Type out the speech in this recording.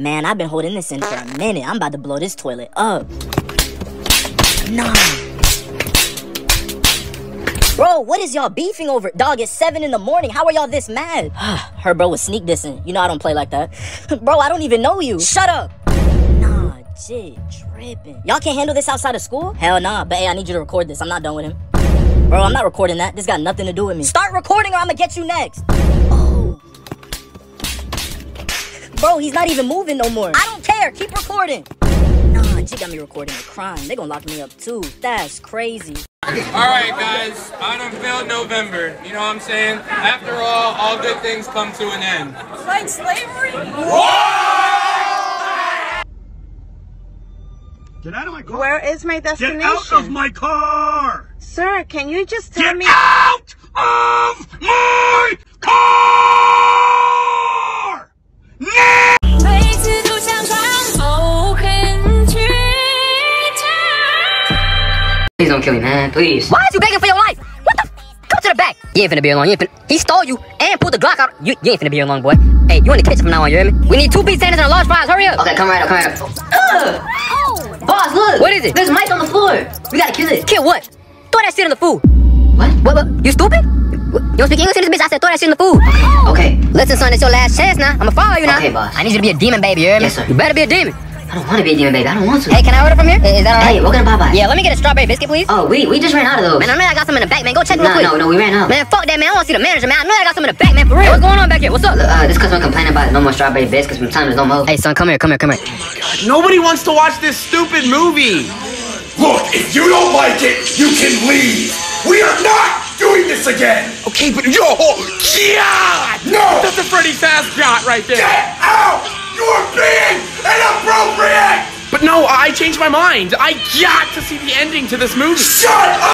Man, I've been holding this in for a minute. I'm about to blow this toilet up. Nah. Bro, what is y'all beefing over? Dog, it's 7 in the morning. How are y'all this mad? Her bro was sneak dissing. You know I don't play like that. bro, I don't even know you. Shut up. Nah, jit, tripping. Y'all can't handle this outside of school? Hell nah. But hey, I need you to record this. I'm not done with him. Bro, I'm not recording that. This got nothing to do with me. Start recording or I'm gonna get you next. Bro, he's not even moving no more. I don't care. Keep recording. Nah, she got me recording a crime. They gonna lock me up too. That's crazy. Alright guys, unfulfilled November. You know what I'm saying? After all, all good things come to an end. Like slavery? Get out of my car. Where is my Get out of my car. Sir, can you just tell Get me? out of my Please don't kill me, man. Please. Why is you begging for your life? What the? Come to the back. You ain't finna be long. You ain't finna. He stole you and pulled the Glock out. You, you ain't finna be long, boy. Hey, you in the kitchen from now on, you hear me? We need two beef tenders and a large fries. Hurry up. Okay, come right up, come right up. Ugh. Boss, look. What is it? There's mice on the floor. We gotta kill it. Kill what? Throw that shit in the food. What? What? what? You stupid? You don't speak English in this bitch? I said throw that shit in the food. Okay. Listen, son, it's your last chance now. I'ma follow you now. Okay, boss. I need you to be a demon, baby. You hear me? Yes, sir. You better be a demon. I don't want to be a demon, baby. I don't want to. Hey, can I order from here? Is is that alright? Hey, we're gonna Popeyes. Yeah, let me get a strawberry biscuit, please. Oh, we we just ran out of those. Man, I know I got some in the back, man. Go check real no, quick. no, no, we ran out. Man, fuck that, man. I want to see the manager, man. I know I got some in the back, man. For real. Hey, what's going on back here? What's up? Uh, this customer complaining about no more strawberry biscuits from the time there's no more. Hey, son, come here, come here, come here. Nobody wants to watch this stupid movie. Look, if you don't like it, you can leave. We are not doing this again. Okay, but yo, God! No. That's a Freddy Fazbear right there. Get out. You are being inappropriate. But no, I changed my mind. I got to see the ending to this movie. Shut up.